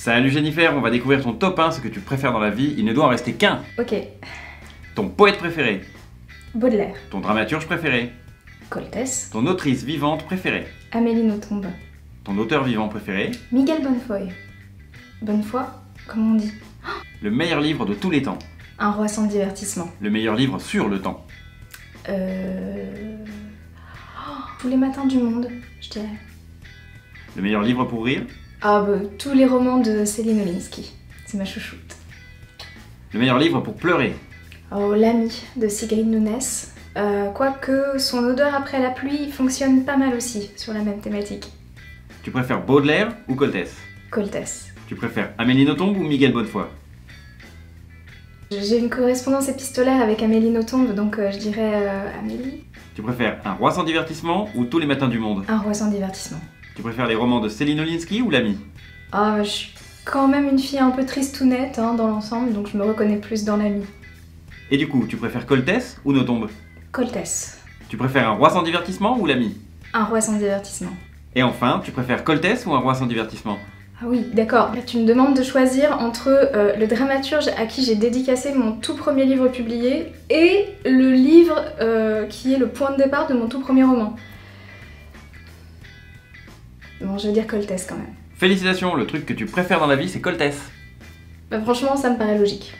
Salut Jennifer, on va découvrir ton top 1, ce que tu préfères dans la vie. Il ne doit en rester qu'un. Ok. Ton poète préféré, Baudelaire. ton dramaturge préféré, Coltès. ton autrice vivante préférée, Amélie Nothomb. ton auteur vivant préféré, Miguel Bonnefoy. Bonnefoy Comment on dit le meilleur livre de tous les temps, Un roi sans divertissement. le meilleur livre sur le temps, Euh... oh, tous les matins du monde, je dirais. le meilleur livre pour rire, Ah bah, tous les romans de Céline Olinsky. C'est ma chouchoute. le meilleur livre pour pleurer, Oh, L'ami de Sigrid Nunes. Euh, Quoique son odeur après la pluie fonctionne pas mal aussi sur la même thématique. tu préfères Baudelaire ou Coltès? Coltès. Tu préfères Amélie Nothomb ou Miguel Bonnefoy? J'ai une correspondance épistolaire avec Amélie Nothomb, donc euh, je dirais euh, Amélie. Tu préfères Un roi sans divertissement ou Tous les matins du monde? Un roi sans divertissement. Tu préfères les romans de Céline Olinsky ou L'ami? Ah, je suis quand même une fille un peu tristounette hein, dans l'ensemble, donc je me reconnais plus dans l'ami. Et du coup, tu préfères Coltès ou Nothomb Coltès. Tu préfères Un roi sans divertissement ou L'ami? Un roi sans divertissement. Et enfin, tu préfères Coltès ou Un roi sans divertissement? Ah oui, d'accord. Tu me demandes de choisir entre euh, le dramaturge à qui j'ai dédicacé mon tout premier livre publié et le livre euh, qui est le point de départ de mon tout premier roman. Bon, je vais dire Coltès quand même. Félicitations, le truc que tu préfères dans la vie, c'est Coltès. Bah, franchement, ça me paraît logique.